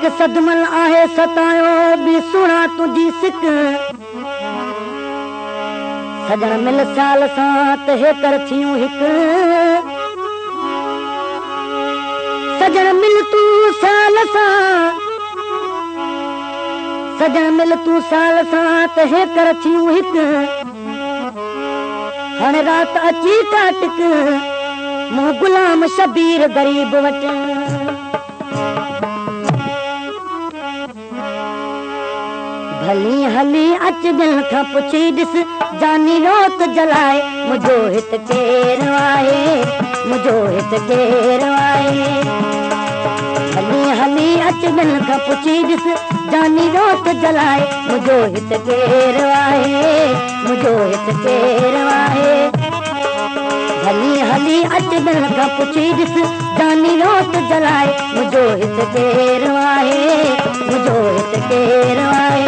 هڪ سدمل آهي ستايو به سهڻا تنهنجي سڪ. سجڻ مل سال سان ته هي ڪر ٿيون هڪ. سجڻ مل تون سال سان سجڻ مل تون سال سان ته هي ڪر ٿيون هڪ. هاڻي رات اچي ٽاٽڪ مون غلام شبير غريب وٽ ڀلي هلي اچ دل کان پڇي ڏس جاني روت جلائي. منهنجو هتي ڪير آهي منهنجو هتي ڪير آهي هلي هلي اچ دل کان پڇي ڏس جاني روت جلائي. منهنجو هتي ڪير آهي منهنجو هتي ڪير آهي هلي هلي اچ دل کان پڇي ڏس جاني روت جلائي. منهنجو هتي ڪير آهي منهنجو هتي ڪير آهي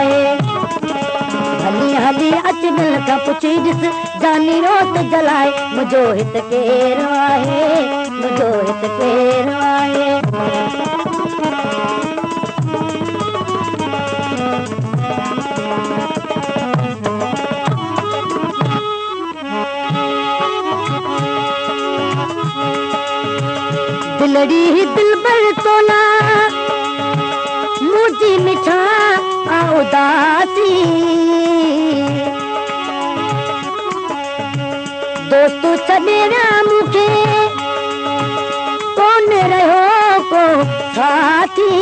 اچ دل کان پڇي ڏس جاني روت جلائي منهنجو هتي ڪير آهي منهنجو هتي ڪير آهي دلڙي دل ڀر تولا ڇڏي ويا مون کي. ڪونه رهيو ڪو ساٿي؟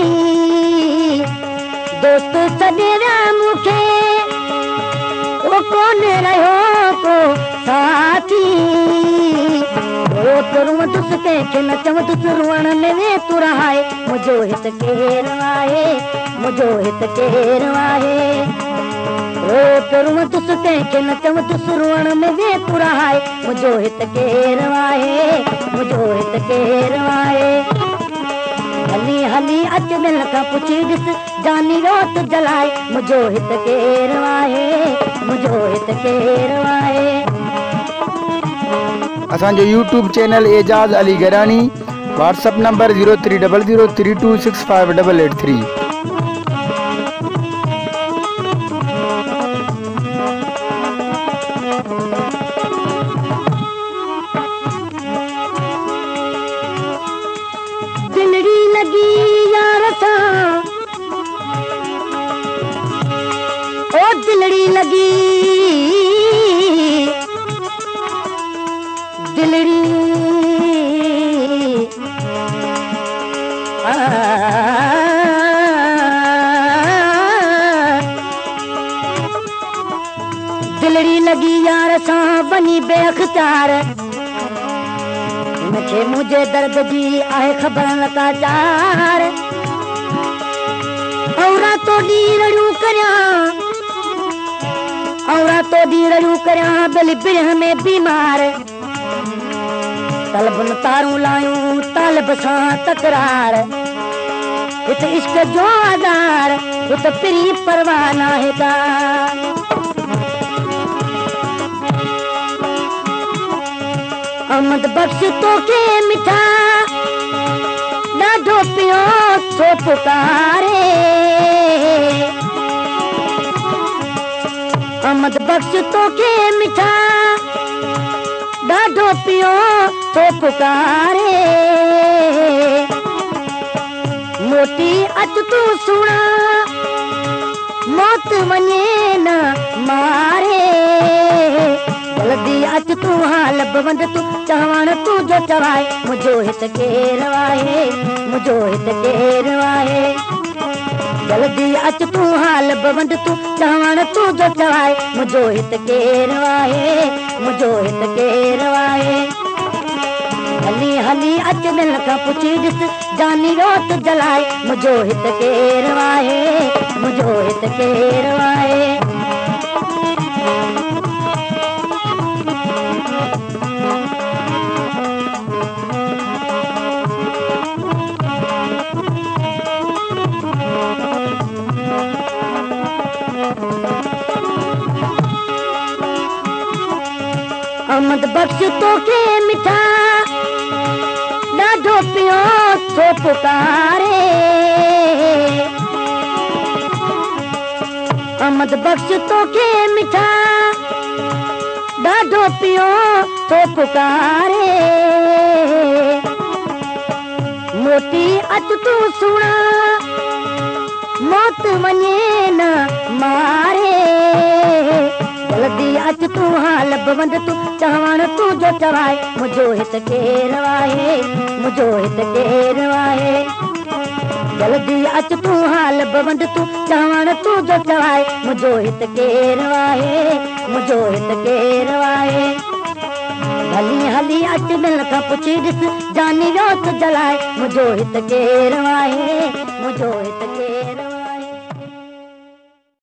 دوست ويا مون کي. او ڪونه رهيو ڪو ساٿي؟ ترون ٿس ڪنهن کي نه چو ٿس روئڻ ۾ وي تون رهائي منهنجو هتي ڪير آهي منهنجو هتي ڪير آهي رو ترون ٿس ڪنهن کي نه چو ٿس روئڻ ۾ وي رهائي منهنجو هتي ڪير آهي منهنجو هتي ڪير آهي. هلي هلي اچ دل کان پڇي ڏس جاني روت جلائي. منهنجو هتي ڪير آهي منهنجو هتي ڪير آهي. اسان جو YouTube channel Aijaz Ali Grani WhatsApp number zero three double zero three two six five double eight three दिलड़ी लगी दिलड़ी दिलड़ी लगी यार सां बनी बेअख़्तियार मूंखे मुंहिंजे दर्द जी आहे ख़बर लताचार औरा तो ॾीरड़ियूं करियाँ औरा तो ॾीरड़ियूं करियाँ बिल बिरह में बीमार। तलबुन तारूं लायूं, तालब सां तकरार। हिते इश्क जो आधार हुते पिरी परवाह नाहे का अहमद बख्श तोखे मिठा ॾाढो पियो थो पुकारे। अहमद बख्श तोखे मिठा ॾाढो पियो थो पुकारे। मोटी अच तूं सुणा मौत वञे न मारे। जल्दी अच तूं हाल बंद तूं चवण तूं जो चवाए मुंहिंजो हित केरु आहे मुंहिंजो हित केरु आहे جلدي اچ تون حال بند تون چوڻ تون جو چوائي منهنجو هت ڪير آهي منهنجو هت ڪير آهي هلي هلي اچ دل کان پڇي ڏس جاني روت جلائي. منهنجو هت ڪير آهي منهنجو هت ڪير آهي احمد بخش توکي مٺا ڏاڍو پيو ٿو پڪاري. احمد بخش توکي مٺا ڏاڍو پيو ٿو پڪاري. موٽي اچ تون سڻا موت وڃي نه ماري جلدي اچ تون حال بند تون چوڻ تون جو چوائي منهنجو هت ڪير آهي منهنجو هت ڪير آهي. جلدي اچ تون حال بند تون چوڻ تون جو چوائي منهنجو هت ڪير آهي منهنجو هت ڪير آهي. هلي هلي اچ دل کان پڇي ڏس جاني روت جلائي منهنجو هت ڪير آهي منهنجو هت ڪير